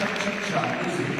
Cha-cha-cha music.